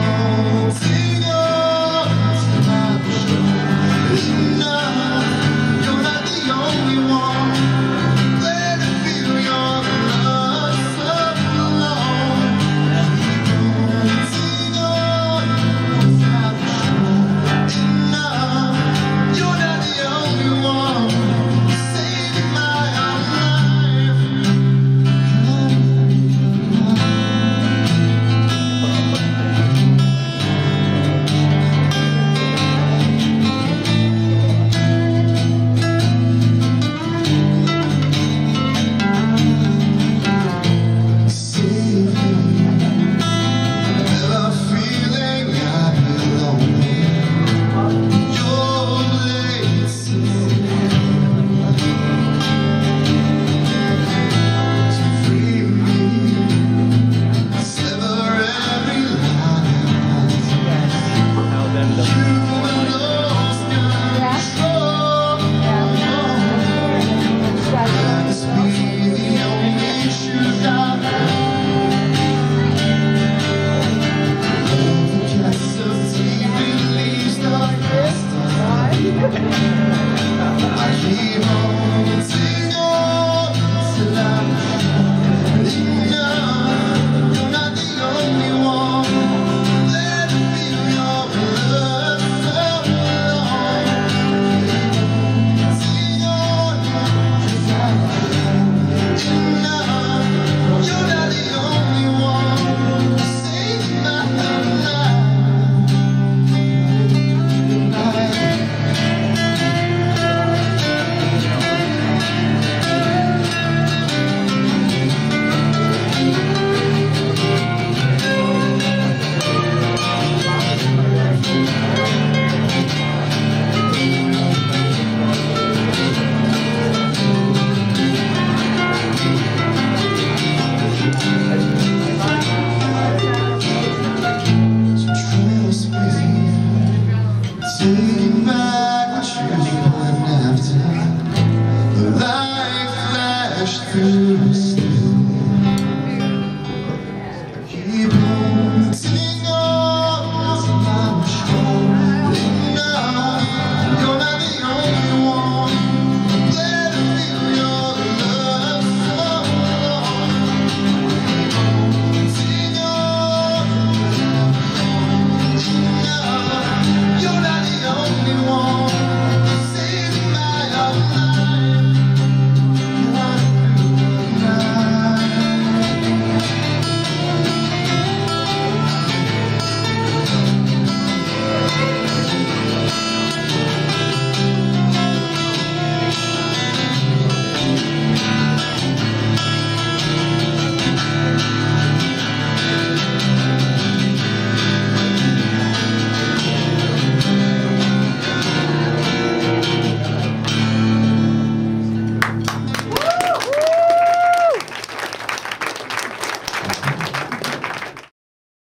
to through